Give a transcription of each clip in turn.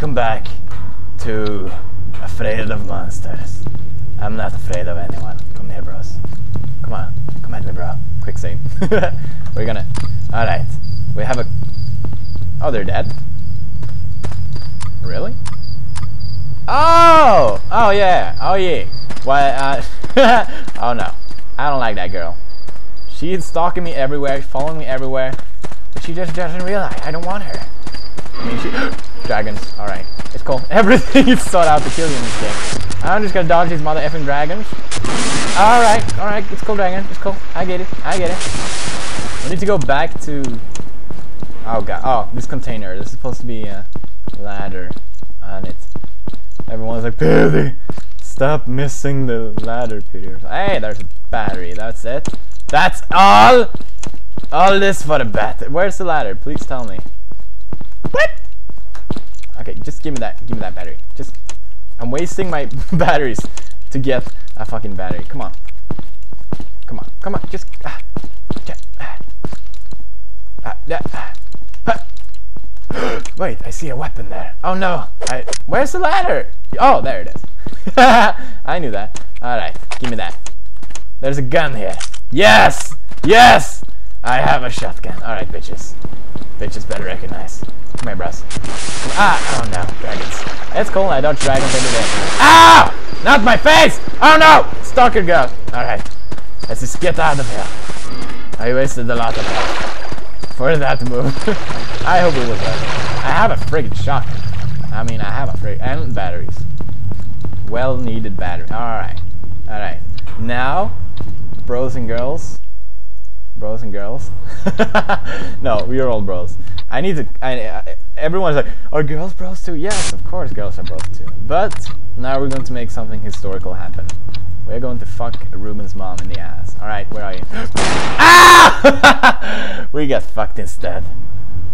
Welcome back to Afraid of Monsters. I'm not afraid of anyone. Come here, bros. Come on. Come at me, bro. Quick save. We're gonna... Alright. We have a... Oh, they're dead? Really? Oh! Oh, yeah. Oh, yeah. Why, uh... oh, no. I don't like that girl. She's stalking me everywhere, following me everywhere. But she just doesn't realize I don't want her. Dragons. Alright. It's cool. Everything is sought out to kill you in this game. I'm just gonna dodge these mother effing dragons. Alright. Alright. It's cool, dragon. It's cool. I get it. I get it. We need to go back to... Oh, God. Oh, this container. This is supposed to be a ladder on it. Everyone's like, Pity! Stop missing the ladder, Peter. Hey, there's a battery. That's it. That's all! All this for the battery. Where's the ladder? Please tell me. What? Okay, just give me that. Give me that battery. Just, I'm wasting my batteries to get a fucking battery. Come on. Come on. Come on. Just. Ah, ah, ah, ah. Wait, I see a weapon there. Oh no. I, where's the ladder? Oh, there it is. I knew that. Alright, give me that. There's a gun here. Yes! Yes! I have a shotgun. Alright, bitches. Bitches better recognize. Come here, bros. Ah! Oh no, dragons. It's cool, I dodge dragons every day. Ah! Not my face! Oh no! Stalker girl! Alright. Let's just get out of here. I wasted a lot of health for that move. I hope it was worth I have a friggin' shotgun. I mean, I have a frig- and batteries. Well needed battery. Alright. Alright. Now, bros and girls. Bros and girls. no, we are all bros. I need to. I, I, everyone's like, are girls bros too? Yes, of course, girls are bros too. But now we're going to make something historical happen. We're going to fuck Ruben's mom in the ass. Alright, where are you? ah! we got fucked instead.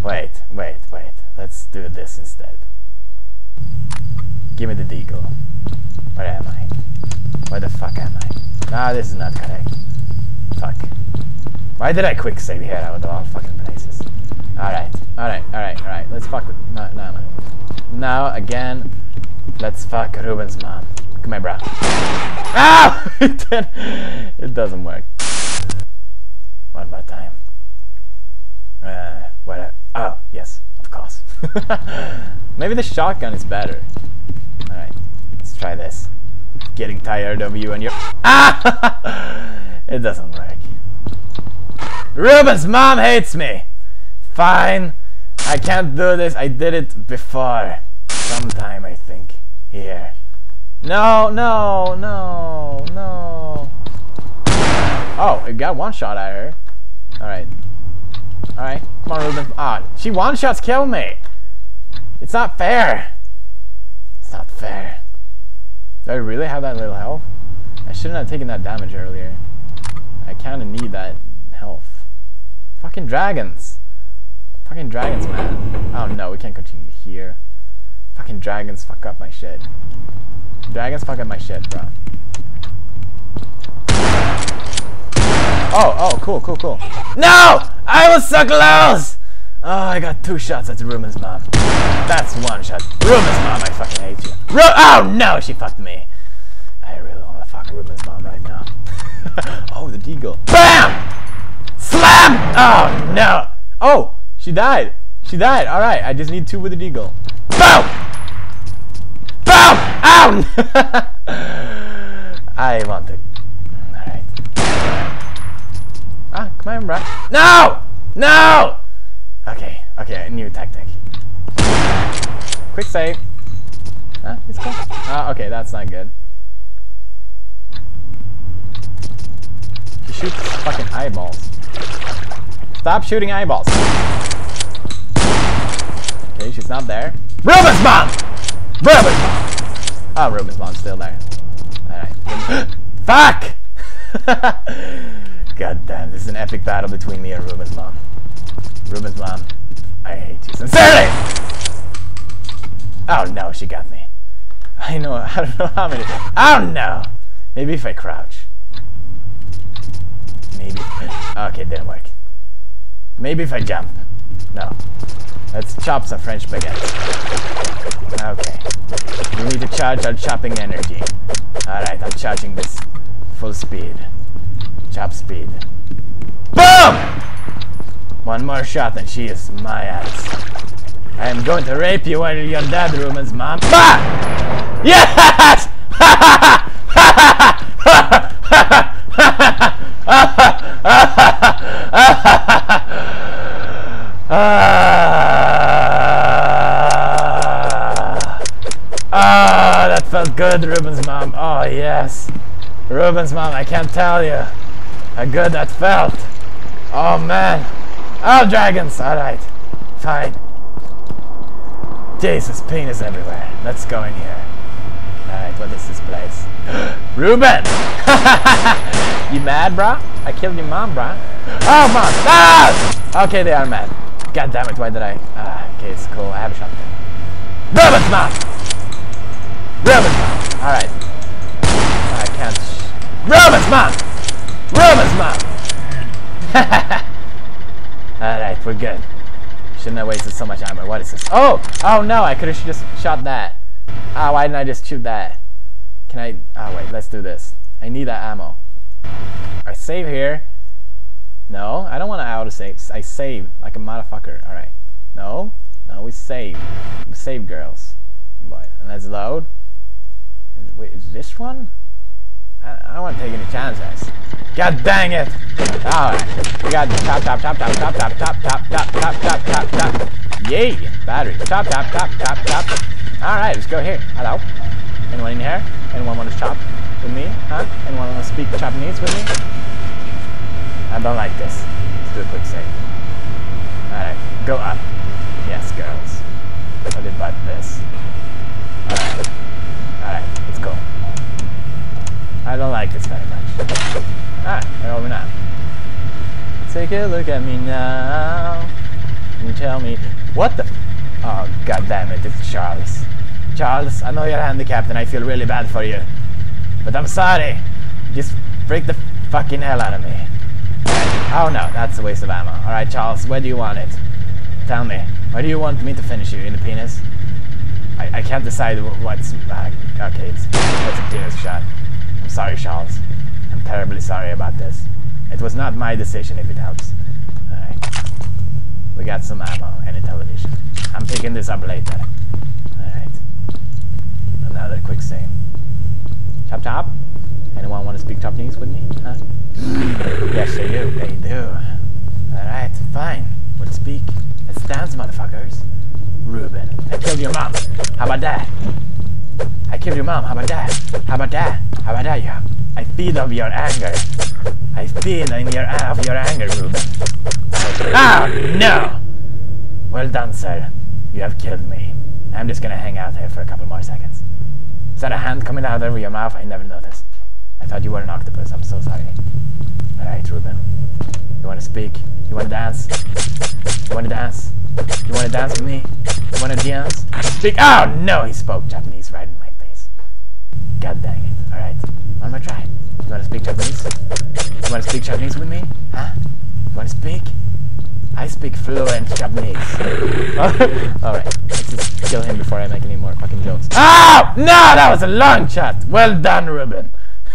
Wait, wait, wait. Let's do this instead. Give me the deagle. Where am I? Where the fuck am I? Nah, this is not correct. Fuck. Why did I quick save here out of all fucking places? Alright, alright, alright, alright. Let's fuck with... No, no, no. Now, again, let's fuck Ruben's mom. Come here, bro. Ah! it doesn't work. One more time. Uh, what? Oh, yes, of course. Maybe the shotgun is better. Alright, let's try this. Getting tired of you and your... Ah! it doesn't work. Ruben's mom hates me! Fine. I can't do this. I did it before. Sometime, I think. Here. No, no, no, no. Oh, it got one shot at her. Alright. Alright. Come on, Ruben. Ah, she one shots kill me. It's not fair. It's not fair. Do I really have that little health? I shouldn't have taken that damage earlier. I kind of need that health. Fucking dragons. Fucking dragons, man. Oh no, we can't continue here. Fucking dragons fuck up my shit. Dragons fuck up my shit, bro. Oh, oh, cool, cool, cool. No! I was so close! Oh, I got two shots at Ruben's mom. That's one shot. Ruben's mom, I fucking hate you. Ru oh no, she fucked me. I really want to fuck Ruben's mom right now. oh, the deagle. BAM! Slam! Oh no! Oh, she died. She died. All right, I just need two with the deagle. Boom! Boom! Ow! I want it. All right. Ah, come on, bro. No! No! Okay, okay, new tactic. Quick save. Huh? It's cool. Ah, okay, that's not good. She shoots fucking eyeballs. Stop shooting eyeballs. Okay, she's not there. Ruben's mom! Ruben's mom! Oh, ah, Ruben's mom's still there. Alright. Fuck! God damn, this is an epic battle between me and Ruben's mom. Ruben's mom, I hate you sincerely! Oh no, she got me. I know, I don't know how many. Oh no! Maybe if I crouch. Maybe. Okay, didn't work. Maybe if I jump. No. Let's chop some French baguette. Okay. We need to charge our chopping energy. Alright, I'm charging this full speed. Chop speed. BOOM! One more shot and she is my ass. I am going to rape you while you're dead, Ruben's mom. Bah! Yes! Ah, ah, that felt good, Ruben's mom. Oh, yes. Ruben's mom, I can't tell you how good that felt. Oh, man. Oh, dragons. All right. Fine. Jesus, penis everywhere. Let's go in here. Alright, what is this place? Ruben! you mad, brah? I killed your mom, brah. Oh, mom! Ah! Okay, they are mad. God damn it, why did I... Ah, okay, it's cool. I have a shotgun. Ruben's mom! Ruben's mom! Alright. I can't... Ruben's mom! Ruben's mom! Alright, we're good. Shouldn't have wasted so much ammo. What is this? Oh! Oh no, I could have just shot that. Ah, oh, why didn't I just shoot that? Can I... Oh wait, let's do this. I need that ammo. I save here. No, I don't want to auto save. I save like a motherfucker. Alright. No. No, we save. We save girls. Boy, and let's load. Wait, is this one? I, I don't want to take any chances. God dang it! Alright. We got chop, chop, chop, chop, chop, chop, chop, chop, chop, chop, chop, chop, chop. Yay! Battery. Chop, chop, chop, chop, chop. Alright, let's go here. Hello? Anyone in here? Anyone want to chop with me? Huh? Anyone want to speak Japanese with me? I don't like this. Let's do a quick save. Alright, go up. Yes, girls. I did but this. Alright. Alright, let's go. I don't like this very much. Alright, where are we now? Take a look at me now. And tell me, what the... Oh, god damn it, it's Charles. Charles, I know you're handicapped and I feel really bad for you. But I'm sorry. Just freak the fucking hell out of me. Oh no, that's a waste of ammo. Alright, Charles, where do you want it? Tell me. Where do you want me to finish you? In the penis? I, I can't decide what's... Uh, okay, it's, it's a penis shot. I'm sorry, Charles. I'm terribly sorry about this. It was not my decision if it helps. Alright. We got some ammo and a television. I'm picking this up later. Alright. Another quick save. Chop chop? Anyone want to speak Japanese with me? Huh? Yes, they do. They do. Alright, fine. We'll speak. Let's dance, motherfuckers. Ruben, I killed your mom. How about that? I killed your mom. How about that? How about that? How about that, yeah? I feed off your anger. I feed on your off your anger, Ruben. Oh no! Well done, sir. You have killed me. I'm just gonna hang out here for a couple more seconds. Is that a hand coming out of your mouth? I never noticed. I thought you were an octopus. I'm so sorry. Alright, Ruben. You wanna speak? You wanna dance? You wanna dance? You wanna dance with me? You wanna dance? Speak! Oh no! He spoke Japanese right in my face. God dang it. Alright. One more try. You wanna speak Japanese? You wanna speak Japanese with me? Huh? You wanna speak? I speak fluent Japanese. Alright, let's just kill him before I make any more fucking jokes. Oh! No! That was a long shot! Well done, Ruben.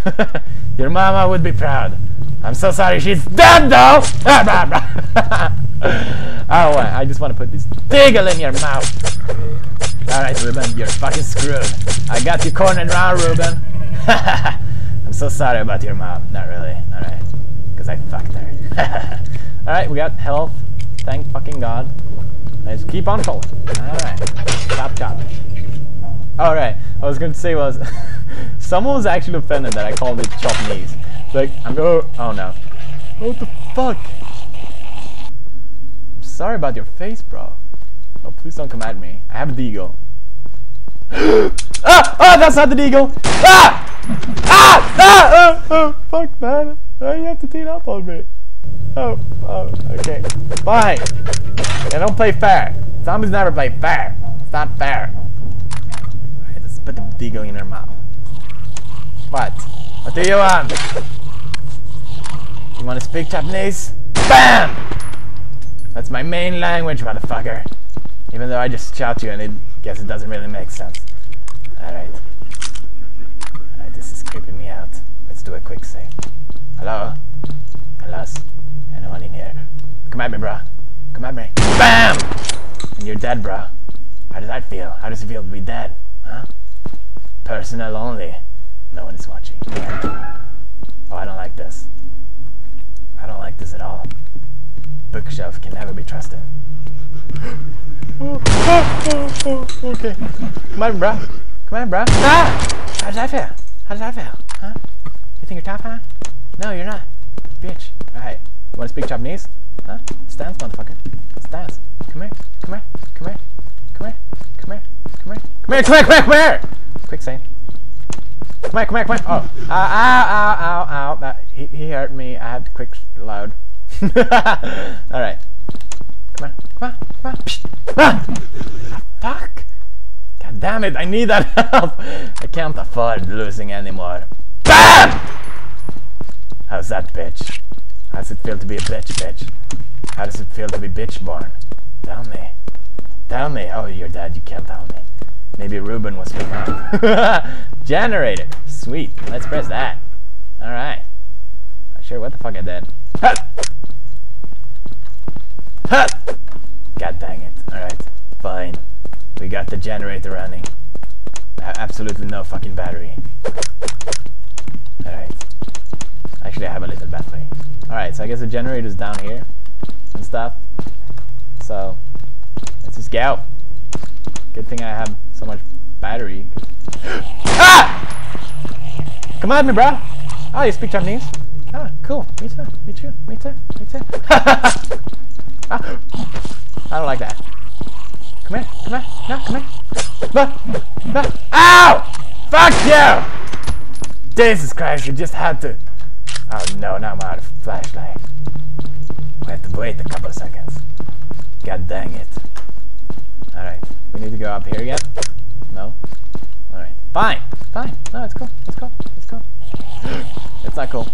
Your mama would be proud. I'm so sorry she's dead though! oh, I just want to put this deagle in your mouth. Alright, Ruben, you're fucking screwed. I got you cornered round, Ruben. I'm so sorry about your mom. Not really. Alright. Because I fucked her. Alright, we got health. Thank fucking God. Let's keep on going. Alright. Chop chop. Alright, I was going to say was... someone was actually offended that I called it chop knees. Like, I'm go. Oh no. What the fuck? I'm sorry about your face, bro. Oh, please don't come at me. I have a deagle. ah! Oh, that's not the deagle! Ah! Ah! Ah! Oh, oh, fuck, man. Why you have to team up on me? Oh, oh, okay. Bye. Yeah, don't play fair. Zombies never play fair. It's not fair. Alright, let's put the deagle in her mouth. What? What do you want? You want to speak Japanese? BAM! That's my main language, motherfucker. Even though I just shout you and it guess it doesn't really make sense. Alright. Alright, this is creeping me out. Let's do a quick save. Hello? Hello? Anyone in here? Come at me, bro. Come at me. BAM! And you're dead, bro. How does that feel? How does it feel to be dead? Huh? Personal only. No one is watching. Oh, I don't like this. I don't like this at all. Bookshelf can never be trusted. okay. Come on, bro. Come on, bro. Ah! How does that feel? How does that feel? Huh? You think you're tough, huh? No, you're not. Bitch. Alright. You wanna speak Japanese? Huh? Stance, motherfucker. Stance. Come here. Come here. Come here. Come here. Come here. Come here. Come here. Come here. Come here. Come here. Quick saying. Come here. Come here. Come here. Oh. Uh, ow, ow, ow, ow. That, he, he hurt me. I had to quick loud. Alright. Come on. Come on. Come on. Ah! Fuck. God damn it. I need that help. I can't afford losing anymore. BAM! How's that, bitch? How does it feel to be a bitch, bitch? How does it feel to be bitch born? Tell me. Tell me. Oh, you're dead. You can't tell me. Maybe Ruben was out. Generator. Sweet. Let's press that. Alright. Not sure what the fuck I did. Hut! Hut! God dang it. Alright. Fine. We got the generator running. absolutely no fucking battery. Alright. Actually, I have a little battery. Alright, so I guess the generator's down here and stuff. So, let's just go. Good thing I have so much battery. ah! Come at me, bro. Oh, you speak Japanese? Ah, cool. Me too. Me too. Me too. Me too. ah. I don't like that. Come here. Come here. No, come here. No. No. Ow! Fuck you! Jesus Christ, you just had to. Oh no, now I'm out of flashlight. We have to wait a couple of seconds. God dang it. Alright, we need to go up here again. No? Alright. Fine! Fine! No, it's cool. It's cool. It's cool. it's not cool.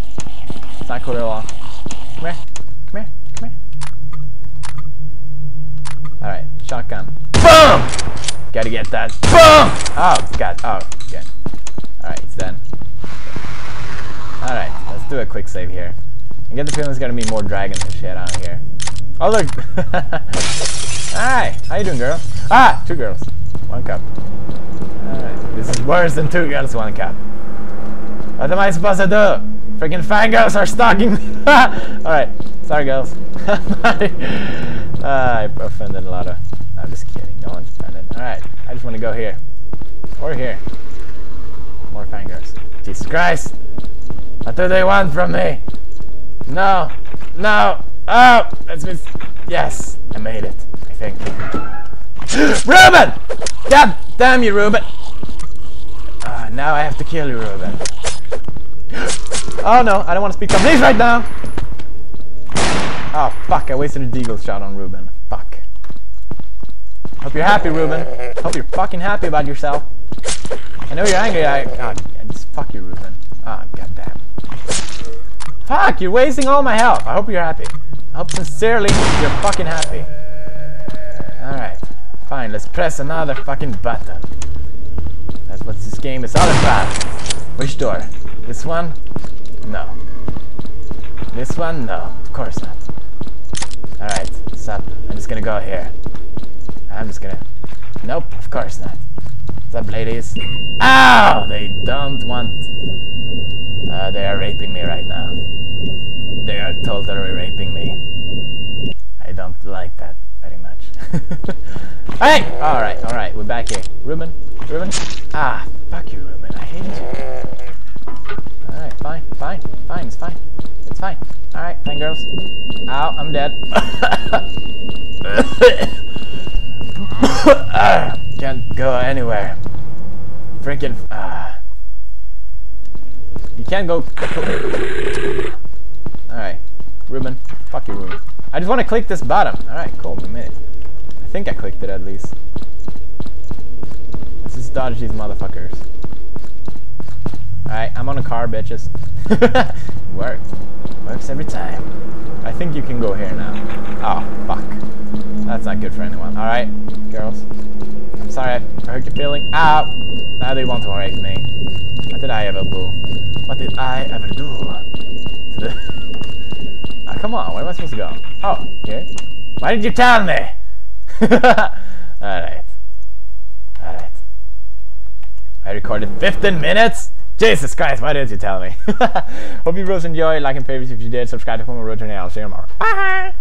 It's not cool at all. Come here. Come here. Come here. Alright, shotgun. Boom! Gotta get that. Boom! Oh, God. Oh, good. Alright, it's done. Alright, let's do a quick save here. I get the feeling there's gonna be more dragons and shit out here. Oh look! Hi! How you doing, girl? Ah! Two girls. One cup. Alright, this is worse than two girls, one cup. What am I supposed to do? Freaking fangirls are stalking me! Alright, sorry girls. uh, I offended a lot of... No, I'm just kidding. No one's offended. Alright, I just want to go here. Or here. More fangirls. Jesus Christ! What do they want from me? No. No. Oh! That's me. Yes! I made it. I think. Ruben! God damn you, Ruben! Uh, now I have to kill you, Ruben. oh no, I don't want to speak Japanese right now! Oh fuck, I wasted a deagle shot on Ruben. Fuck. Hope you're happy, Ruben. Hope you're fucking happy about yourself. I know you're angry, I- God, just fuck you, Ruben. Ah, oh, goddamn. Fuck, you're wasting all my health. I hope you're happy. I hope sincerely you're fucking happy. Alright. Fine, let's press another fucking button. That's what this game is all about. Which door? This one? No. This one? No. Of course not. Alright, what's up? I'm just gonna go here. I'm just gonna... Nope, of course not. What's up, ladies? Ow! They don't want... Uh, they are raping me right now. They are totally raping me. I don't like that. hey! Alright, alright, we're back here. Ruben? Ruben? Ah, fuck you, Ruben. I hate you. Alright, fine, fine, fine, it's fine. It's fine. Alright, fine, girls. Ow, I'm dead. Can't go anywhere. Freaking. Uh, you can't go. Alright. Ruben. Fuck you, Ruben. I just want to click this bottom. Alright, cool. It. I think I clicked it at least. Let's just dodge these motherfuckers. Alright, I'm on a car, bitches. Worked. Works every time. I think you can go here now. Oh, fuck. That's not good for anyone. Alright, girls. I'm sorry I hurt your feeling. Ow! Now they want to rape me. What did I ever do? What did I ever do? Ah, come on, where am I supposed to go? Oh, here? Why did you tell me? Alright. Alright. I recorded 15 minutes? Jesus Christ, why didn't you tell me? Hope you both enjoyed, like and favorite if you did, subscribe to Former Road I'll see you tomorrow. Bye!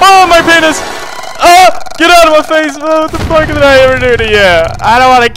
Oh, my penis! Ah! Get out of my face! What the fuck did I ever do to you? I don't want to